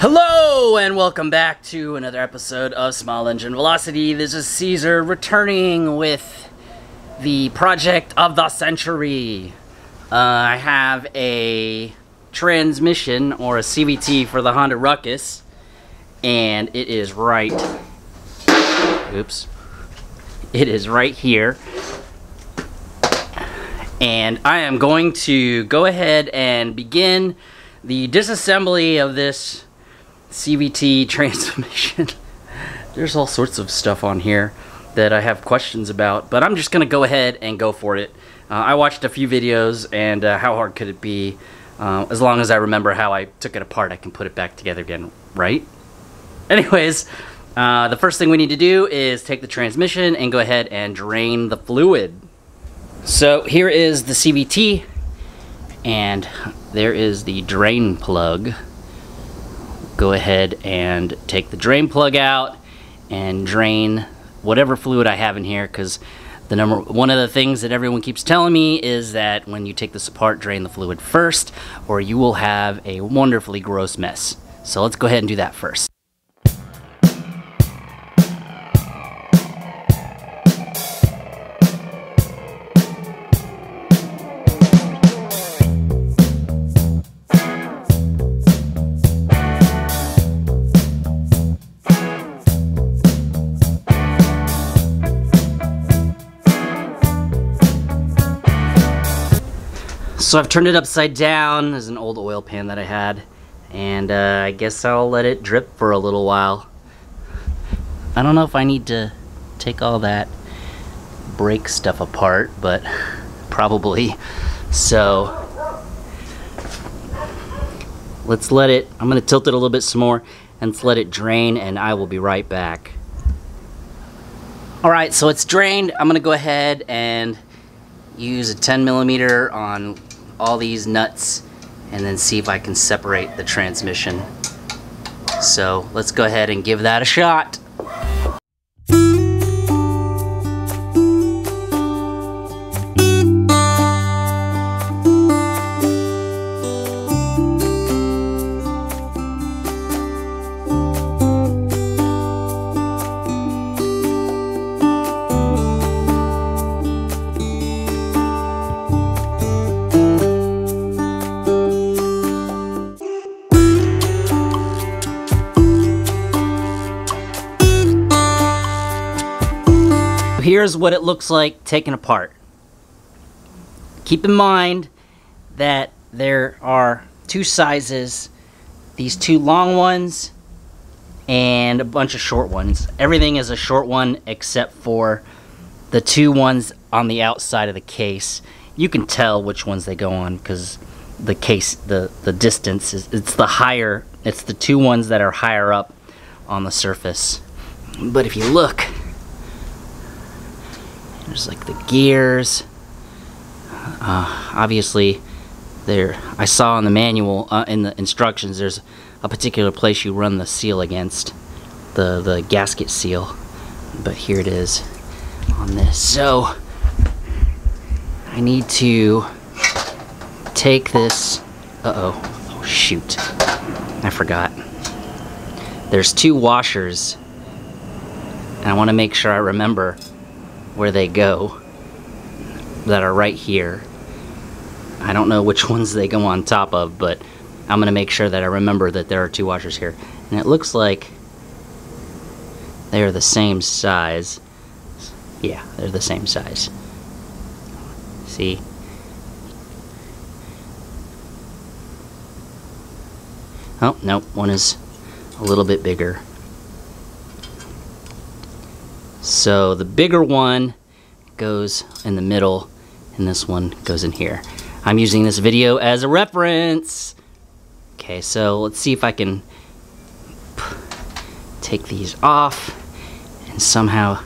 Hello and welcome back to another episode of Small Engine Velocity. This is Caesar returning with the project of the century. Uh, I have a transmission or a CVT for the Honda Ruckus and it is right oops it is right here and I am going to go ahead and begin the disassembly of this CVT transmission. There's all sorts of stuff on here that I have questions about, but I'm just gonna go ahead and go for it. Uh, I watched a few videos, and uh, how hard could it be? Uh, as long as I remember how I took it apart, I can put it back together again, right? Anyways, uh, the first thing we need to do is take the transmission and go ahead and drain the fluid. So here is the CVT, and there is the drain plug. Go ahead and take the drain plug out and drain whatever fluid I have in here because the number one of the things that everyone keeps telling me is that when you take this apart drain the fluid first or you will have a wonderfully gross mess. So let's go ahead and do that first So I've turned it upside down. There's an old oil pan that I had. And uh, I guess I'll let it drip for a little while. I don't know if I need to take all that brake stuff apart, but probably. So let's let it, I'm gonna tilt it a little bit some more and let's let it drain and I will be right back. All right, so it's drained. I'm gonna go ahead and use a 10 millimeter on all these nuts and then see if I can separate the transmission. So let's go ahead and give that a shot. Here's what it looks like taken apart. Keep in mind that there are two sizes, these two long ones and a bunch of short ones. Everything is a short one except for the two ones on the outside of the case. You can tell which ones they go on because the case, the, the distance, is it's the higher, it's the two ones that are higher up on the surface. But if you look, there's like the gears. Uh, obviously, there. I saw in the manual, uh, in the instructions, there's a particular place you run the seal against, the the gasket seal. But here it is on this. So I need to take this. Uh oh. Oh shoot. I forgot. There's two washers. And I want to make sure I remember where they go that are right here. I don't know which ones they go on top of, but I'm going to make sure that I remember that there are two washers here. And it looks like they are the same size. Yeah, they're the same size. See? Oh, nope, one is a little bit bigger. So the bigger one goes in the middle and this one goes in here. I'm using this video as a reference. Okay, so let's see if I can take these off and somehow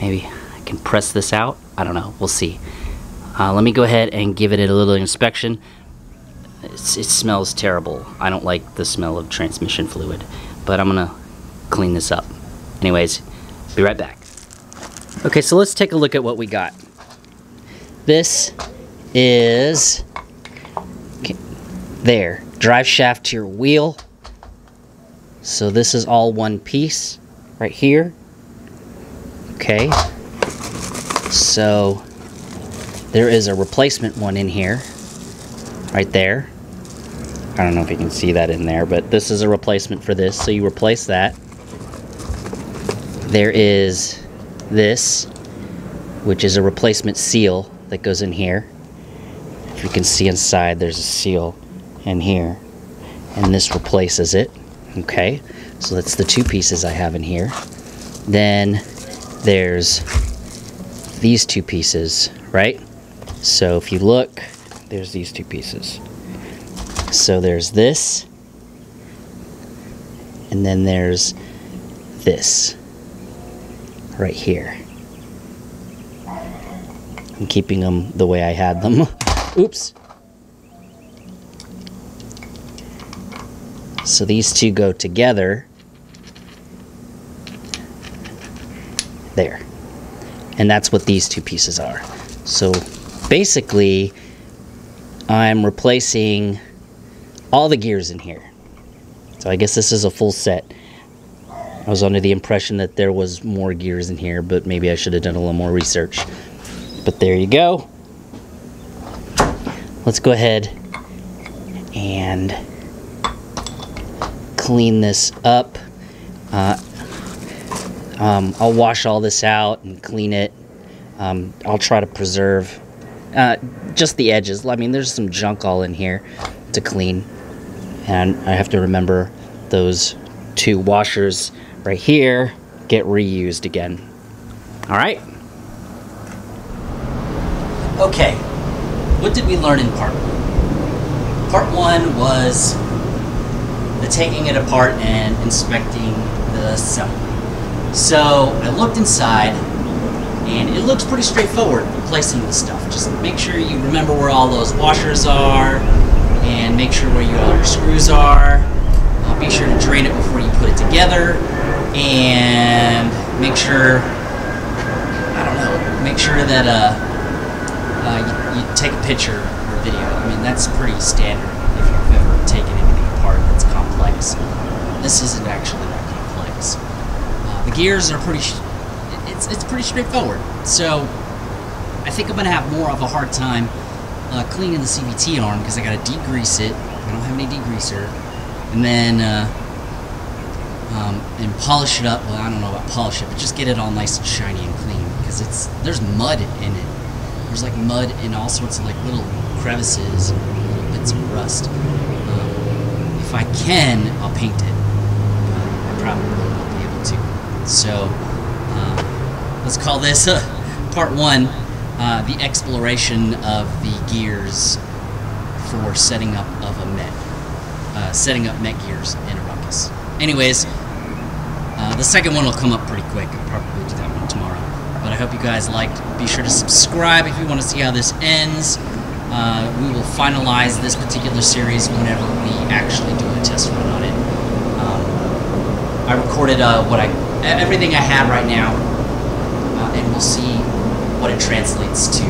maybe I can press this out. I don't know, we'll see. Uh, let me go ahead and give it a little inspection. It's, it smells terrible. I don't like the smell of transmission fluid, but I'm gonna clean this up. Anyways, Be right back. Okay, so let's take a look at what we got. This is okay, there, drive shaft to your wheel. So this is all one piece right here. Okay. So there is a replacement one in here right there. I don't know if you can see that in there, but this is a replacement for this. So you replace that. There is this, which is a replacement seal that goes in here. If you can see inside, there's a seal in here. And this replaces it. Okay, so that's the two pieces I have in here. Then there's these two pieces, right? So if you look, there's these two pieces. So there's this, and then there's this right here. I'm keeping them the way I had them. Oops. So these two go together. There. And that's what these two pieces are. So basically, I'm replacing all the gears in here. So I guess this is a full set. I was under the impression that there was more gears in here, but maybe I should have done a little more research. But there you go. Let's go ahead and clean this up. Uh, um, I'll wash all this out and clean it. Um, I'll try to preserve uh, just the edges. I mean, there's some junk all in here to clean and I have to remember those two washers right here get reused again. All right. Okay, what did we learn in part one? Part one was the taking it apart and inspecting the assembly. So I looked inside and it looks pretty straightforward replacing the stuff. Just make sure you remember where all those washers are, and make sure where all your screws are. Be sure to drain it before you put it together, and make sure I don't know, make sure that uh, uh, you, you take a picture or video. I mean that's pretty standard if you've ever taken anything apart that's complex. This isn't actually that complex. Uh, the gears are pretty. it's it's pretty straightforward. So I think I'm gonna have more of a hard time uh, cleaning the CVT arm because I got to degrease it. I don't have any degreaser. And then uh, um, and polish it up. Well, I don't know about polish it, but just get it all nice and shiny and clean because it's there's mud in it. There's like mud and all sorts of like little crevices, and little bits of rust. Um, if I can, I'll paint it. I probably won't be able to. So uh, let's call this uh, part one uh, the exploration of the gears for setting up of a Met, uh, setting up Met gears in a ruckus. Anyways, uh, the second one will come up pretty quick. I'll probably do that one tomorrow. But I hope you guys liked. Be sure to subscribe if you want to see how this ends. Uh, we will finalize this particular series whenever we actually do a test run on it. Um, I recorded uh, what I everything I have right now, uh, and we'll see what it translates to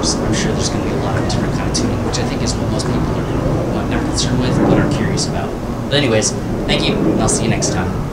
I'm sure there's going to be a lot of different kind of tuning, which I think is what most people are uh, not concerned with, but are curious about. But anyways, thank you, and I'll see you next time.